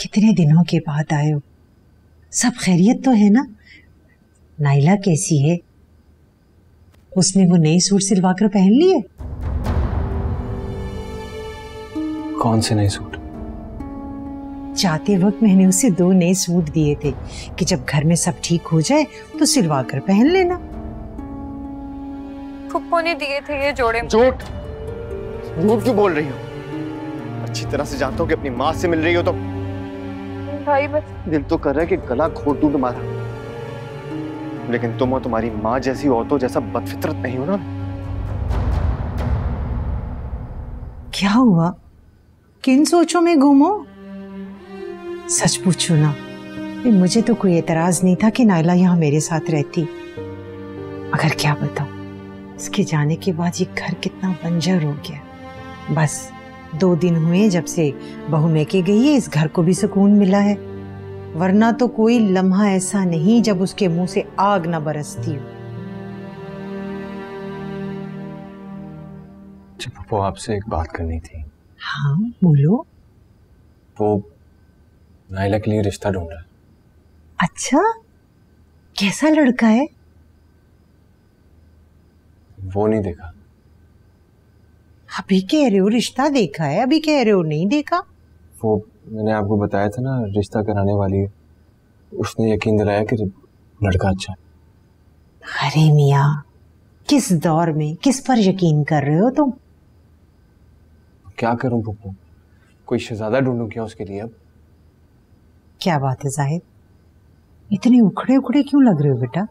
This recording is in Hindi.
कितने दिनों के बाद आए हो? सब खैरियत तो है ना? नाइला कैसी है? उसने वो नई सूट सिलवाकर पहन लिए कौन से नए सूट? जाते वक्त मैंने उसे दो नए सूट दिए थे कि जब घर में सब ठीक हो जाए तो सिलवा कर पहन लेना। फुप्पो ने दिए थे ये जोड़े? झूठ! झूठ क्यों बोल रही हो? अच्छी तरह से जानता हूँ कि अपनी माँ से मिल रही हो तो भाई बस दिल तो कर रहा है कि गला घोट दूँ तुम्हारा। लेकिन तुम और तुम्हारी माँ जैसी औरतों जैसा बदफितरत नहीं हो ना? क्या हुआ? किन सोचों में घूमो सच पूछो ना। ये मुझे तो कोई एतराज़ नहीं था कि नायला यहाँ मेरे साथ रहती। अगर क्या बताऊँ उसके जाने के बाद ये घर कितना बंजर हो गया। बस। दो दिन हुए जब से बहू मैके गई है इस घर को भी सुकून मिला है। वरना तो कोई लम्हा ऐसा नहीं जब उसके मुँह से आग ना बरसती हो। वो आपसे एक बात करनी थी। हाँ बोलो। वो नाइला के लिए रिश्ता ढूंढ। रहा अच्छा कैसा लड़का है? वो नहीं देखा। अभी कह रहे हो रिश्ता देखा है? अभी कह रहे हो नहीं देखा? वो मैंने आपको बताया था ना रिश्ता कराने वाली। उसने यकीन दिलाया कि लड़का अच्छा है। अरे मिया किस दौर में? किस पर यकीन कर रहे हो तुम? क्या करूँ पप्पू कोई शहजादा ढूंढूं क्या उसके लिए अब? क्या बात है जाहिद इतने उखड़े उखड़े क्यों लग रहे हो बेटा?